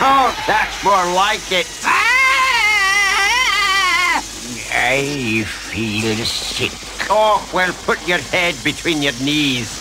Oh, that's more like it. Ah! I feel sick. Oh, well, put your head between your knees.